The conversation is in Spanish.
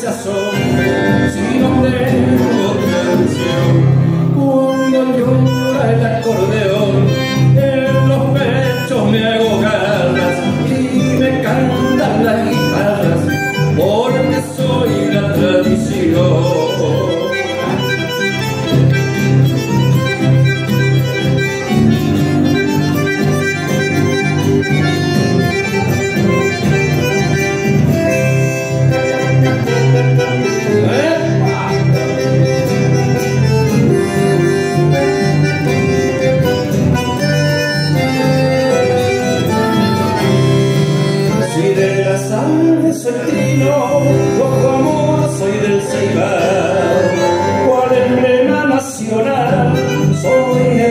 se assombra. septrino, yo como soy del Ceibal, cual emblema nacional, soy de